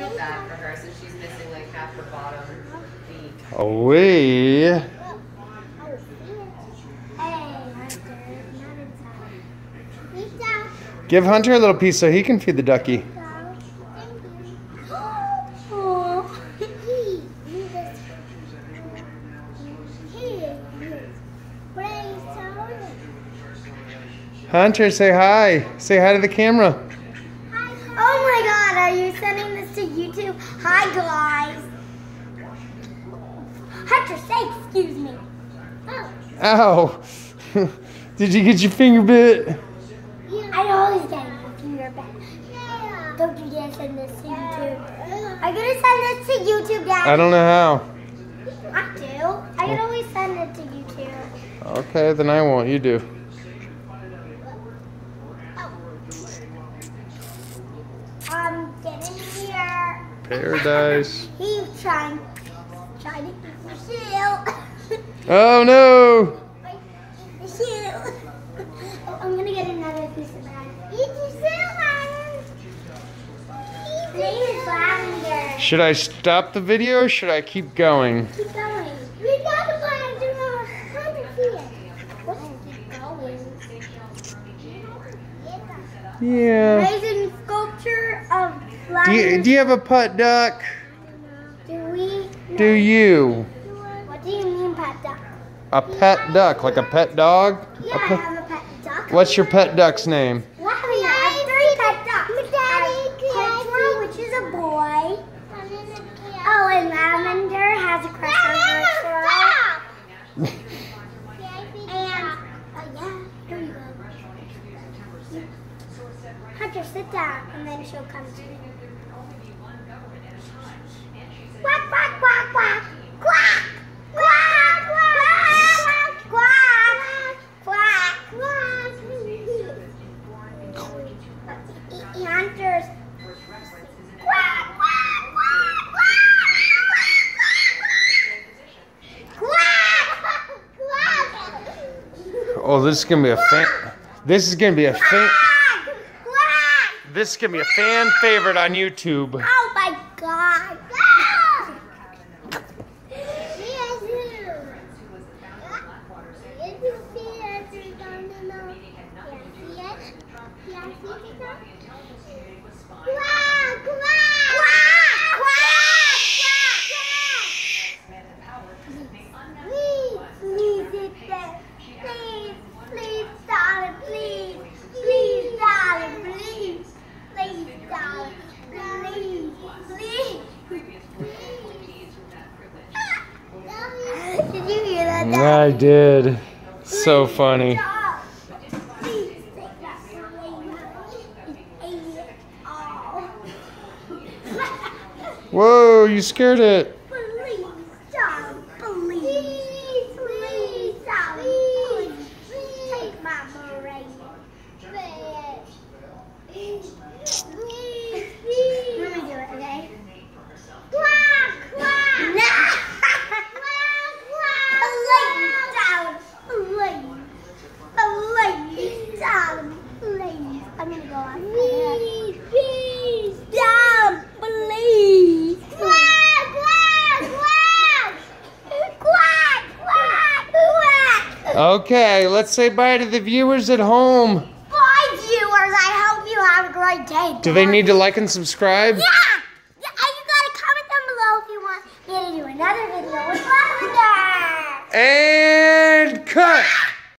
feel bad for her she's missing like half her bottom. Away. Oh, Down. Give Hunter a little piece so he can feed the ducky. Oh. Hunter, say hi. Say hi to the camera. Oh my god, are you sending this to YouTube? Hi guys. Hunter, say excuse me. Oh. Ow. Did you get your finger bit? I always get my finger back. Don't you dare send this to YouTube. I'm gonna send this to YouTube, Dad. I don't know how. I do. I can always send it to YouTube. Okay, then I won't. You do. I'm getting here. Paradise. He's trying, trying to eat the shield. Oh no. the shield. Oh, I'm gonna get another piece of that. Eat the shield, Lavender. Eat the lavender. Should I stop the video or should I keep going? Keep going. We got the lavender on hundred feet. Let's. Yeah. Amazing sculpture of Do you, do you have a pet duck? Do we? Do you? What do you mean, pet duck? A pet duck, like a pet dog? Yeah, A I pet- have a pet duck. What's your pet duck's name? Lavender. I have three pet ducks. I have Petra, which is a boy. Oh, and Lavender has a crush on her. And, oh yeah, here you go. Hunter, sit down, and then she'll come to you. Quack, quack, quack, quack. Quack! Quack! Quack! Quack! Quack! Quack! Quack! Quack! Quack! What's the Hunter's. Quack! Quack! Quack! Quack! Quack! Quack! Quack! Oh, this is gonna be a fan. This is gonna be a fan. Quack! Quack! This is gonna be a fan favorite on YouTube. Oh my god! I did. So funny. Please take that away. Idiot. Whoa, you scared it. Please, darling, please, please, darling, please, take my beret. Please, please, please. Let me do it, okay? Quack, quack. No. Quack, quack. Please, darling, please. Please, darling, please. I'm gonna go on. Please, please, darling, please. Quack, quack, quack. Quack, quack, quack. Okay, let's say bye to the viewers at home. Bye, viewers. I hope you have a great day. Do they need to like and subscribe? Yeah. yeah. And you gotta comment down below if you want me to do another video with Lavender. And cut.